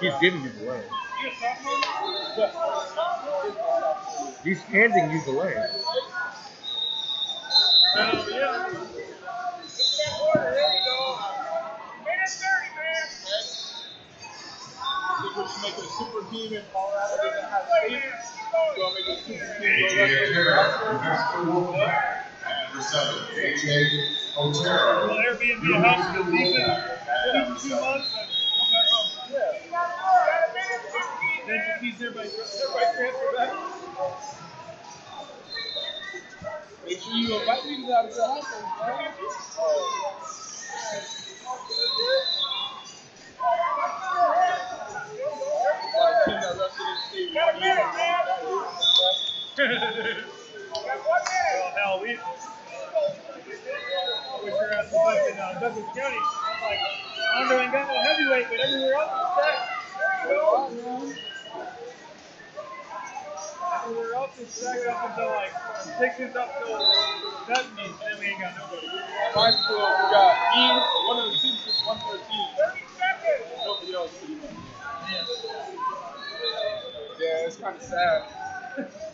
He's giving you the? Yes. He's handing you the leg. Hell yeah. Super team in Colorado doesn't have state? So I'll make it a super team. Go rest Number seven, AJ Otero. Will Airbnb a house for the season? Two, two months and come back home. Then just needs everybody, everybody transfer back. Make sure you invite me to that if that happens, man. Like, team that rested in state one year. Well, hell, we. We sure have some up in uh, Douglas County. Like, Hondo ain't got no heavyweight, but everywhere else is stacked. Everywhere else is stacked up until like sixes up till seventies, and then we ain't got nobody. My school, we got me, one of the teams is 113. Nobody else pretty. Yeah, it's kind of sad.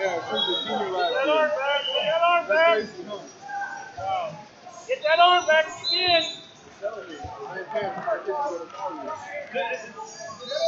Yeah, she a senior last Get that year. arm back. Get that arm back. huh? Get that arm back again. I'm telling you, I ain't paying for my kids to go to college.